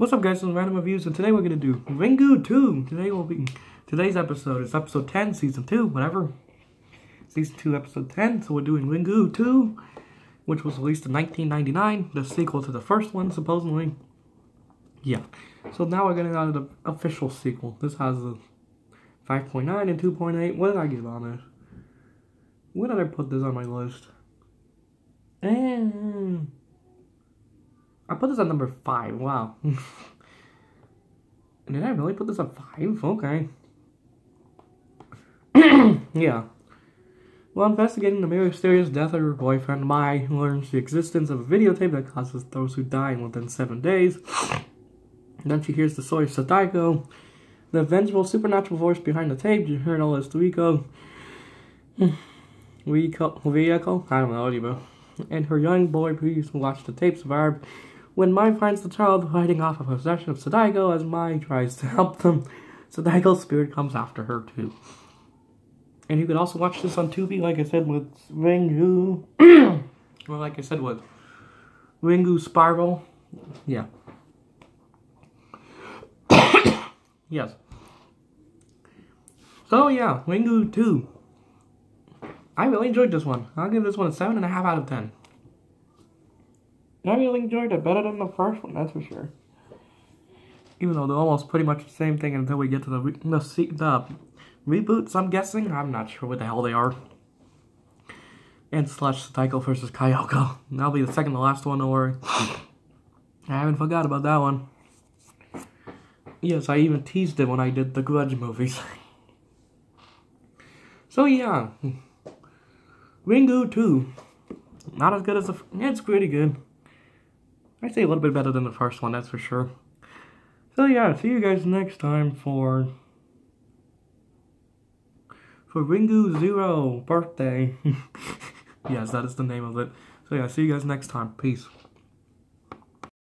What's up guys, is Random Reviews and today we're gonna do Ringu 2. Today will be today's episode is episode 10, season 2, whatever. Season 2, episode 10, so we're doing Ringu 2, which was released in 1999, the sequel to the first one, supposedly. Yeah. So now we're getting out of the official sequel. This has a 5.9 and 2.8. What did I give on it? Where did I put this on my list? And I put this at number five. Wow. Did I really put this at five? Okay. yeah. While investigating the mysterious death of her boyfriend, Mai learns the existence of a videotape that causes those who die within seven days. then she hears the story of Sadako, the vengeful supernatural voice behind the tape. You heard all this Rico. Rico, vehicle? I don't know, anyway. And her young boy who watch the tape survive when Mai finds the child fighting off a possession of Sadako as Mai tries to help them, Sadako's spirit comes after her too. And you can also watch this on Tubi, like I said, with Ringu. or like I said, with Ringu Spiral. Yeah. yes. So yeah, Ringu 2. I really enjoyed this one. I'll give this one a 7.5 out of 10. I really enjoyed it better than the first one, that's for sure. Even though they're almost pretty much the same thing until we get to the re the, the reboots, I'm guessing. I'm not sure what the hell they are. And slash Taiko versus Kayako. That'll be the second to last one, don't worry. I haven't forgot about that one. Yes, I even teased it when I did the Grudge movies. so yeah. Ringu 2. Not as good as the... It's pretty good. I'd say a little bit better than the first one, that's for sure. So yeah, see you guys next time for for Ringu Zero birthday. yes, that is the name of it. So yeah, see you guys next time. Peace.